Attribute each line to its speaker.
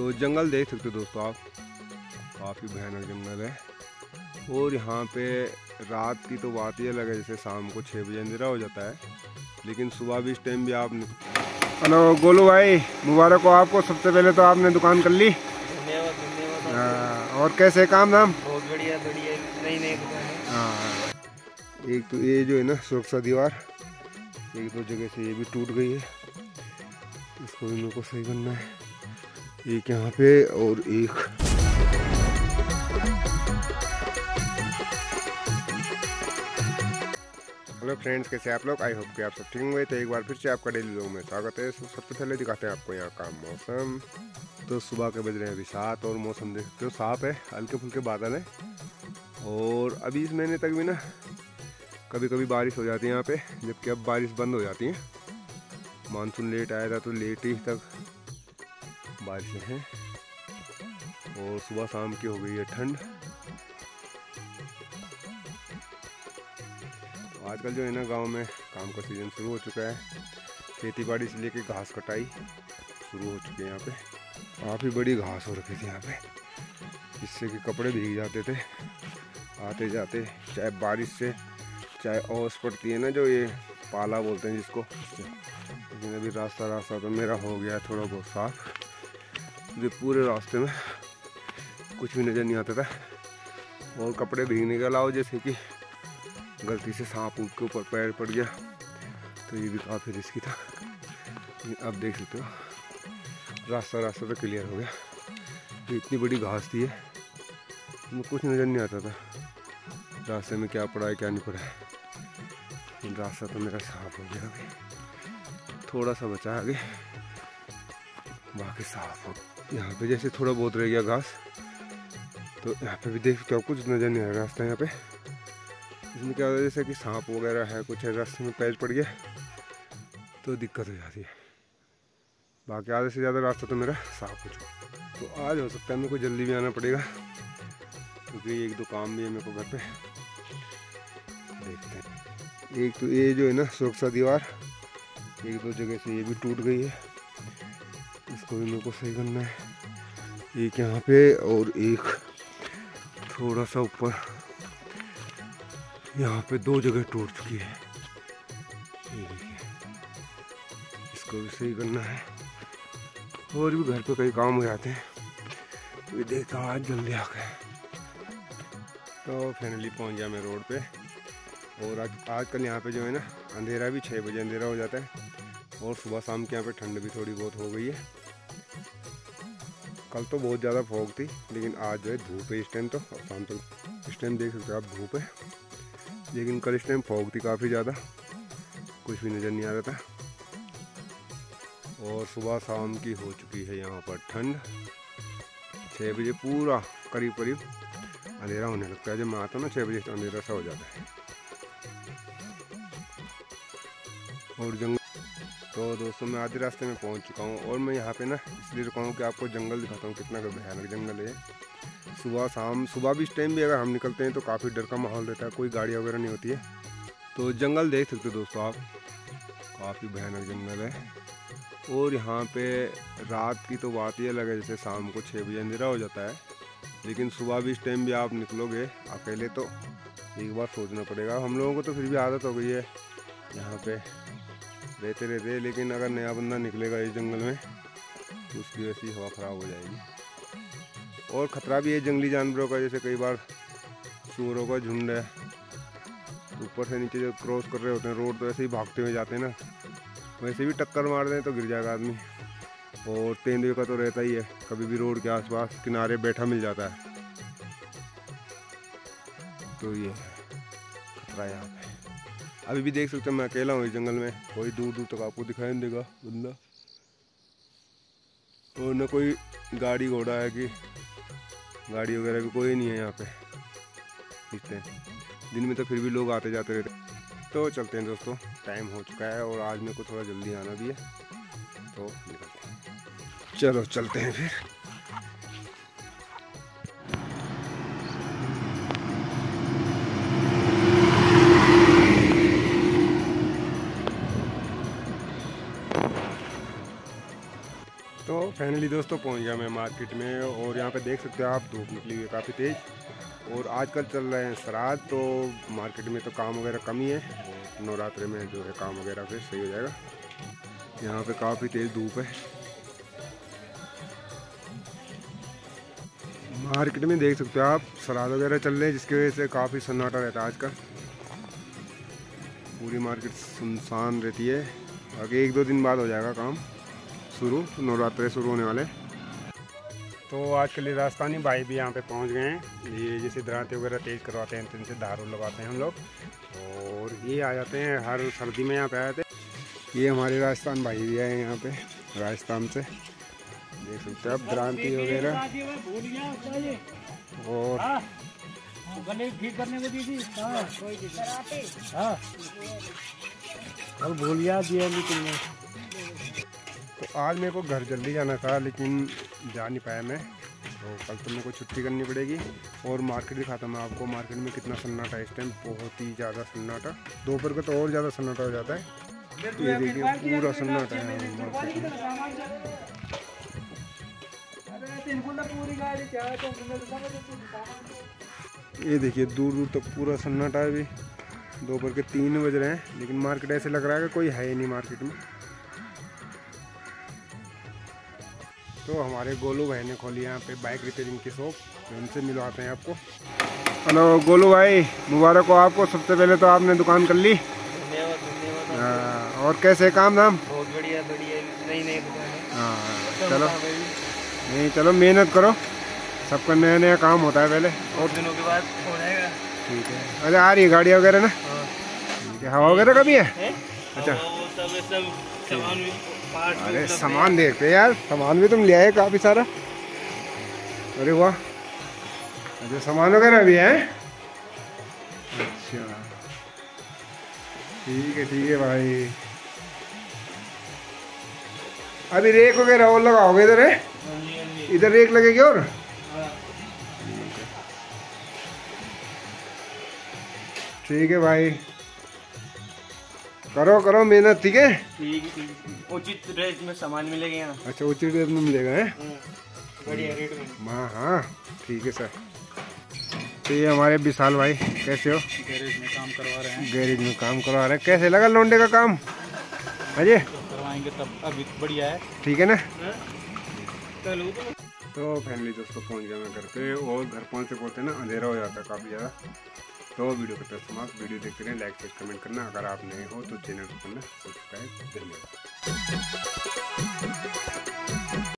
Speaker 1: तो जंगल देख सकते हो दोस्तों आप। काफ़ी भयानक जंगल है। और यहाँ पे रात की तो बात ही अलग है जैसे शाम को छः बजे अंधेरा हो जाता है। लेकिन सुबह भी इस टाइम भी आप हेलो गोलू भाई मुबारक हो आपको। सबसे पहले तो आपने दुकान कर ली। हाँ, और कैसे काम धाम?
Speaker 2: बहुत बढ़िया बढ़िया। नई नई हाँ।
Speaker 1: एक तो ये जो है ना सुरक्षा दीवार एक दो जगह से ये भी टूट गई है। इसको भी मेरे को सही करना है। एक यहाँ पे और एक हेलो फ्रेंड्स कैसे आप लोग? आई होप कि आप सब ठीक होंगे। तो एक बार फिर से आपका डेली लोग में स्वागत है। तो सबसे पहले दिखाते हैं आपको यहाँ का मौसम। तो सुबह के बज रहे हैं अभी सात और मौसम देख सकते हो, साफ़ है। हल्के फुल्के बादल है। और अभी इस महीने तक भी ना कभी कभी बारिश हो जाती है यहाँ पे, जबकि अब बारिश बंद हो जाती है। मानसून लेट आया था तो लेट ही तक बारिशें हैं। और सुबह शाम की हो गई है ठंड। तो आजकल जो है ना, गाँव में काम का सीज़न शुरू हो चुका है। खेती बाड़ी से लेके घास कटाई शुरू हो चुकी है यहाँ पे। काफ़ी बड़ी घास हो रखी थी यहाँ पे, जिससे कि कपड़े भीग जाते थे। आते जाते चाहे बारिश से, चाहे ओस पड़ती है ना जो ये पाला बोलते हैं जिसको। लेकिन अभी रास्ता रास्ता तो मेरा हो गया थोड़ा बहुत साफ़। जो पूरे रास्ते में कुछ भी नज़र नहीं आता था। और कपड़े भीगने के अलावा जैसे कि गलती से सांप ऊप के ऊपर पैर पड़ गया तो ये भी काफ़ी रिस्की था। अब देख सकते हो, रास्ता रास्ता तो क्लियर हो गया। ये इतनी बड़ी घास थी है इसमें कुछ नज़र नहीं आता था। रास्ते में क्या पड़ा है, क्या नहीं पड़ा है। रास्ता तो मेरा साफ़ हो गया। थोड़ा सा बचा आगे, बाकी साफ़ हो यहाँ पे जैसे थोड़ा बहुत रह गया घास तो यहाँ पे भी देख हो कुछ नज़र नहीं आ रहा रास्ता यहाँ पे। इसमें क्या होता है, जैसे कि सांप वगैरह है, कुछ है, रास्ते में पैर पड़ गया तो दिक्कत हो जाती है। बाकी आधे से ज़्यादा रास्ता तो मेरा साफ़ हो चुका तो आज हो सकता है मेरे को जल्दी भी आना पड़ेगा, क्योंकि एक दो काम भी है मेरे को घर पे। देखते हैं। एक तो ये जो है ना सुरक्षा दीवार, एक दो जगह से ये भी टूट गई है। इसको भी मेरे को सही करना है। एक यहाँ पे और एक थोड़ा सा ऊपर। यहाँ पे दो जगह टूट चुकी है। इसको भी सही करना है। और भी घर पे कई काम हो जाते हैं। तो ये देखता हूँ, आज जल्दी आ गए। तो फाइनली पहुँच गया मैं रोड पे। और आज, आजकल यहाँ पे जो है ना, अंधेरा भी छः बजे अंधेरा हो जाता है। और सुबह शाम के यहाँ पे ठंड भी थोड़ी बहुत हो गई है। कल तो बहुत ज़्यादा फॉग थी, लेकिन आज जो है धूप है इस टाइम तो। शाम तक इस टाइम देख सकते हो आप धूप है। लेकिन कल इस टाइम फॉग थी काफ़ी ज़्यादा। कुछ भी नज़र नहीं आ रहा था। और सुबह शाम की हो चुकी है यहाँ पर ठंड। छः बजे पूरा करीब करीब अंधेरा होने लगता है। जब मैं आता ना छः बजे तो अंधेरा सा हो जाता है। और जंगल तो दोस्तों मैं आधे रास्ते में पहुँच चुका हूँ और मैं यहाँ पे ना इसलिए रुका हूँ कि आपको जंगल दिखाता हूँ कितना भयानक जंगल है। सुबह शाम, सुबह भी इस टाइम भी अगर हम निकलते हैं तो काफ़ी डर का माहौल रहता है, कोई गाड़ी वगैरह नहीं होती है। तो जंगल देख सकते हो दोस्तों आप, काफ़ी भयानक जंगल है। और यहाँ पे रात की तो बात ही अलग है, जैसे शाम को छः बजे अंधेरा हो जाता है, लेकिन सुबह भी इस टाइम भी आप निकलोगे, अकेले तो एक बार सोचना पड़ेगा। हम लोगों को तो फिर भी आदत हो गई है यहाँ पे। रहते रहते लेकिन अगर नया बंदा निकलेगा इस जंगल में तो उसकी वैसी हवा ख़राब हो जाएगी। और ख़तरा भी है जंगली जानवरों का, जैसे कई बार सूअरों का झुंड है, ऊपर से नीचे जो क्रॉस कर रहे होते हैं, रोड तो ऐसे ही भागते हुए जाते हैं ना वैसे भी टक्कर मार दें तो गिर जाएगा आदमी। और तेंदुए का तो रहता ही है, कभी भी रोड के आसपास किनारे बैठा मिल जाता है। तो ये खतरा यहाँ अभी भी देख सकते हो, मैं अकेला हूँ इस जंगल में। कोई दूर दूर तक आपको दिखाई नहीं देगा, बंदा। और न कोई गाड़ी घोड़ा है कि गाड़ी वगैरह भी कोई नहीं है यहाँ पे। इस टाइम दिन में तो फिर भी लोग आते जाते रहते तो चलते हैं दोस्तों टाइम हो चुका है और आज मेरे को थोड़ा जल्दी आना भी है। तो हैं। चलो, चलते हैं फिर। तो फाइनली दोस्तों, पहुँच गया मैं मार्केट में और यहाँ पे देख सकते हो आप, धूप निकली हुई है काफ़ी तेज़। और आजकल चल रहे हैं श्राद्ध तो मार्केट में तो काम वगैरह कम ही है। नवरात्रे में जो है काम वगैरह फिर सही हो जाएगा। यहाँ पे काफ़ी तेज़ धूप है। मार्केट में देख सकते हो आप श्राद्ध वगैरह चल रहे हैं, जिसकी वजह से काफ़ी सन्नाटा रहता है आजकल। पूरी मार्केट सुनसान रहती है। आगे एक दो दिन बाद हो जाएगा काम। शुरू नवरात्रे शुरू होने वाले। तो आज के लिए राजस्थानी भाई भी यहाँ पे पहुँच गए हैं। ये जैसे दराते वगैरह तेज़ करवाते हैं तो इनसे दारू लगाते हैं हम लोग। और ये आ जाते हैं हर सर्दी में यहाँ पे आए थे। ये हमारे राजस्थान भाई भी आए हैं यहाँ पे राजस्थान से। देख सकते हैं आप द्रांति वगैरह। और
Speaker 2: गले ठीक करने को दी थी
Speaker 1: हाँ।
Speaker 2: और भूलिया दिया तुमने।
Speaker 1: तो आज मेरे को घर जल्दी जाना था, लेकिन जा नहीं पाया मैं। तो कल तो मेरे को छुट्टी करनी पड़ेगी और मार्केट दिखाता मैं आपको। मार्केट में कितना सन्नाटा है इस टाइम बहुत ही ज़्यादा सन्नाटा। दोपहर का तो और ज़्यादा सन्नाटा हो जाता है। ये देखिए, पूरा सन्नाटा है मार्केट ये देखिए दूर दूर तक पूरा सन्नाटा है अभी। दोपहर के तीन बज रहे हैं, लेकिन मार्केट ऐसे लग रहा है कि कोई है ही नहीं मार्केट में। तो हमारे गोलू भाई ने खोली यहाँ पे बाइक रिपेयरिंग की शॉप तो उनसे मिलवाते हैं आपको। हेलो गोलू भाई मुबारक हो आपको। सबसे पहले तो आपने दुकान कर ली। हाँ, और कैसे काम धाम?
Speaker 2: बहुत बढ़िया बढ़िया। नई नई हाँ।
Speaker 1: चलो। नहीं चलो मेहनत करो। सबका नया नया काम होता है पहले।
Speaker 2: और दिनों के बाद हो जाएगा।
Speaker 1: ठीक है। अरे आ रही है गाड़ी वगैरह ना?
Speaker 2: हाँ।
Speaker 1: ठीक है। हवा वगैरह का भी है? अच्छा।
Speaker 2: सब सब सामान भी
Speaker 1: अरे सामान देखते यार। सामान भी तुम ले आए काफ़ी सारा। अरे वाह। अच्छा सामान वगैरह भी है? अच्छा। ठीक है ठीक है भाई। अभी रेक वगैरह और लगाओगे इधर है?
Speaker 2: है। हाँ।
Speaker 1: इधर रेक लगेगी और?
Speaker 2: हाँ।
Speaker 1: ठीक है भाई। करो करो मेहनत ठीक है?
Speaker 2: ठीक ठीक। उचित रेट में सामान मिलेगा यहाँ।
Speaker 1: अच्छा उचित रेट में मिलेगा है?
Speaker 2: हाँ, बढ़िया रेट में।
Speaker 1: हाँ हाँ ठीक है सर। तो ये हमारे विशाल भाई कैसे हो?
Speaker 2: गैरेज में काम करवा रहे हैं।
Speaker 1: गैरेज में काम करवा रहे हैं। कैसे लगा लौंडे का काम? अजय
Speaker 2: करवाएँगे तब अभी बढ़िया है।
Speaker 1: ठीक है ना?
Speaker 2: चलो।
Speaker 1: तो फैमिली दोस्तों पहुँच गया मैं घर पे और घर पहुँचते पहुँचते ना अंधेरा हो जाता है काफ़ी ज़्यादा। तो वीडियो करते समाप्त। वीडियो देखते रहें लाइक शेयर कमेंट करना। अगर आप नए हो तो चैनल को करना सब्सक्राइब धन्यवाद।